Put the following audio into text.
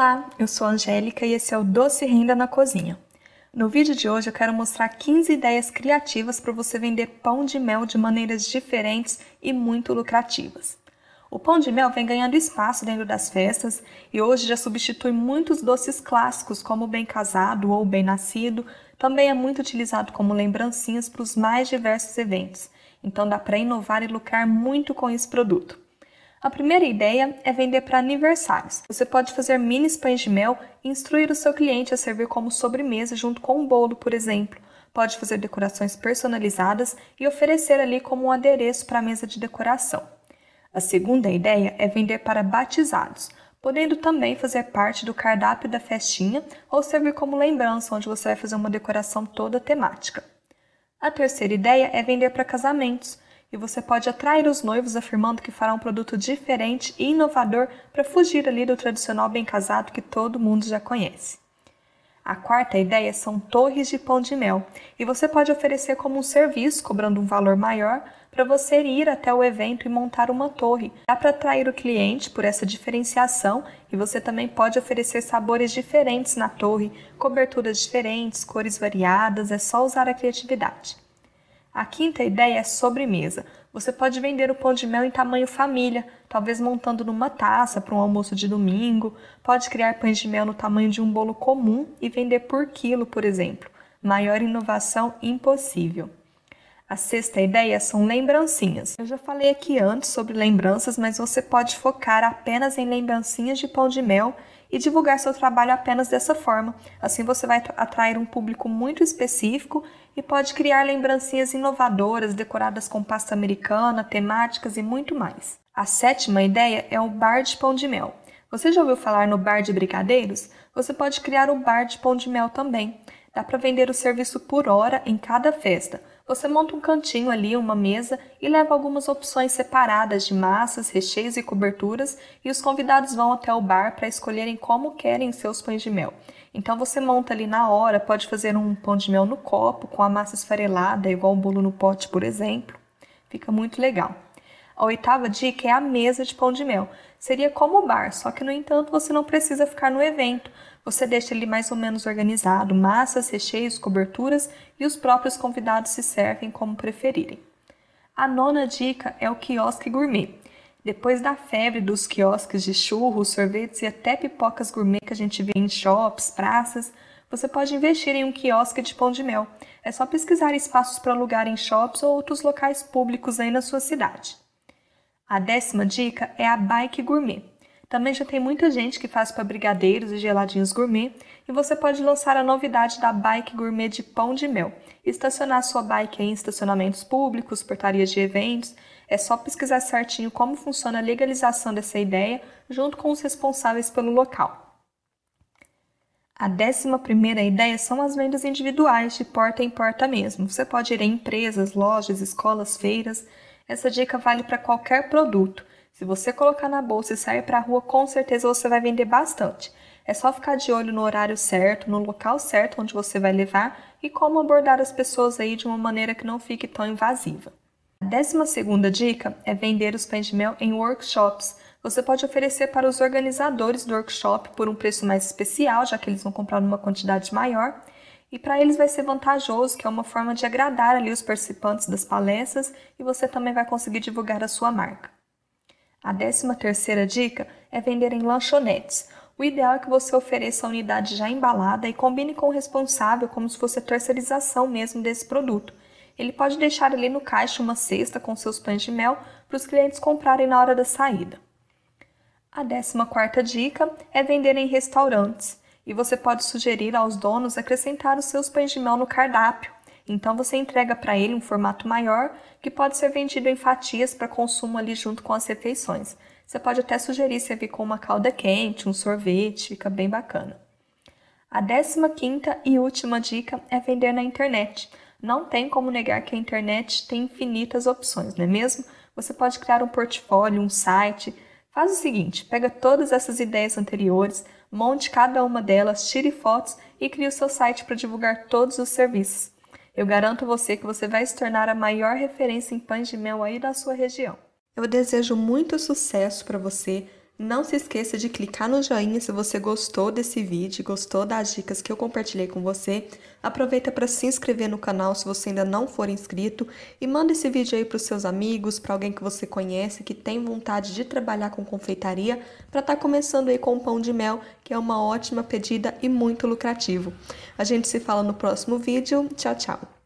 Olá, eu sou a Angélica e esse é o Doce Renda na Cozinha. No vídeo de hoje eu quero mostrar 15 ideias criativas para você vender pão de mel de maneiras diferentes e muito lucrativas. O pão de mel vem ganhando espaço dentro das festas e hoje já substitui muitos doces clássicos como o bem casado ou o bem nascido, também é muito utilizado como lembrancinhas para os mais diversos eventos. Então dá para inovar e lucrar muito com esse produto. A primeira ideia é vender para aniversários. Você pode fazer mini pães de mel e instruir o seu cliente a servir como sobremesa junto com um bolo, por exemplo. Pode fazer decorações personalizadas e oferecer ali como um adereço para a mesa de decoração. A segunda ideia é vender para batizados, podendo também fazer parte do cardápio da festinha ou servir como lembrança, onde você vai fazer uma decoração toda temática. A terceira ideia é vender para casamentos e você pode atrair os noivos afirmando que fará um produto diferente e inovador para fugir ali do tradicional bem casado que todo mundo já conhece. A quarta ideia são torres de pão de mel, e você pode oferecer como um serviço, cobrando um valor maior, para você ir até o evento e montar uma torre. Dá para atrair o cliente por essa diferenciação e você também pode oferecer sabores diferentes na torre, coberturas diferentes, cores variadas, é só usar a criatividade. A quinta ideia é sobremesa. Você pode vender o pão de mel em tamanho família, talvez montando numa taça para um almoço de domingo. Pode criar pães de mel no tamanho de um bolo comum e vender por quilo, por exemplo. Maior inovação impossível. A sexta ideia são lembrancinhas. Eu já falei aqui antes sobre lembranças, mas você pode focar apenas em lembrancinhas de pão de mel e divulgar seu trabalho apenas dessa forma. Assim você vai atrair um público muito específico e pode criar lembrancinhas inovadoras, decoradas com pasta americana, temáticas e muito mais. A sétima ideia é o bar de pão de mel. Você já ouviu falar no bar de brigadeiros? Você pode criar o bar de pão de mel também. Dá para vender o serviço por hora em cada festa. Você monta um cantinho ali, uma mesa e leva algumas opções separadas de massas, recheios e coberturas, e os convidados vão até o bar para escolherem como querem seus pães de mel. Então você monta ali na hora, pode fazer um pão de mel no copo com a massa esfarelada, igual o bolo no pote, por exemplo. Fica muito legal. A oitava dica é a mesa de pão de mel. Seria como o bar, só que no entanto você não precisa ficar no evento. Você deixa ele mais ou menos organizado, massas, recheios, coberturas e os próprios convidados se servem como preferirem. A nona dica é o quiosque gourmet. Depois da febre dos quiosques de churros, sorvetes e até pipocas gourmet que a gente vê em shops, praças, você pode investir em um quiosque de pão de mel. É só pesquisar espaços para alugar em shops ou outros locais públicos aí na sua cidade. A décima dica é a bike gourmet. Também já tem muita gente que faz para brigadeiros e geladinhos gourmet e você pode lançar a novidade da bike gourmet de pão de mel. Estacionar sua bike em estacionamentos públicos, portarias de eventos. É só pesquisar certinho como funciona a legalização dessa ideia junto com os responsáveis pelo local. A décima primeira ideia são as vendas individuais, de porta em porta mesmo. Você pode ir em empresas, lojas, escolas, feiras essa dica vale para qualquer produto. Se você colocar na bolsa e sair para a rua, com certeza você vai vender bastante. É só ficar de olho no horário certo, no local certo onde você vai levar e como abordar as pessoas aí de uma maneira que não fique tão invasiva. A décima segunda dica é vender os pães de mel em workshops. Você pode oferecer para os organizadores do workshop por um preço mais especial, já que eles vão comprar numa quantidade maior, e para eles vai ser vantajoso, que é uma forma de agradar ali os participantes das palestras e você também vai conseguir divulgar a sua marca. A décima terceira dica é vender em lanchonetes. O ideal é que você ofereça a unidade já embalada e combine com o responsável como se fosse a terceirização mesmo desse produto. Ele pode deixar ali no caixa uma cesta com seus pães de mel para os clientes comprarem na hora da saída. A décima quarta dica é vender em restaurantes e você pode sugerir aos donos acrescentar os seus pães de mel no cardápio. Então você entrega para ele um formato maior que pode ser vendido em fatias para consumo ali junto com as refeições. Você pode até sugerir servir com uma calda quente, um sorvete, fica bem bacana. A décima quinta e última dica é vender na internet. Não tem como negar que a internet tem infinitas opções, não é mesmo? Você pode criar um portfólio, um site. Faz o seguinte: pega todas essas ideias anteriores, monte cada uma delas, tire fotos e crie o seu site para divulgar todos os serviços. Eu garanto você que você vai se tornar a maior referência em pães de mel aí da sua região. Eu desejo muito sucesso para você Não se esqueça de clicar no joinha se você gostou desse vídeo, gostou das dicas que eu compartilhei com você. Aproveita para se inscrever no canal se você ainda não for inscrito e manda esse vídeo aí para os seus amigos, para alguém que você conhece, que tem vontade de trabalhar com confeitaria, para estar tá começando aí com pão de mel, que é uma ótima pedida e muito lucrativo. A gente se fala no próximo vídeo. Tchau, tchau!